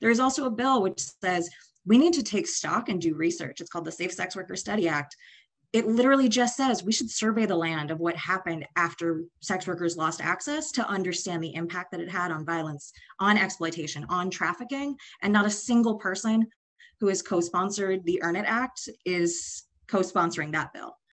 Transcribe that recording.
There is also a bill which says we need to take stock and do research. It's called the Safe Sex Worker Study Act. It literally just says we should survey the land of what happened after sex workers lost access to understand the impact that it had on violence, on exploitation, on trafficking. And not a single person who has co sponsored the Earn It Act is co sponsoring that bill.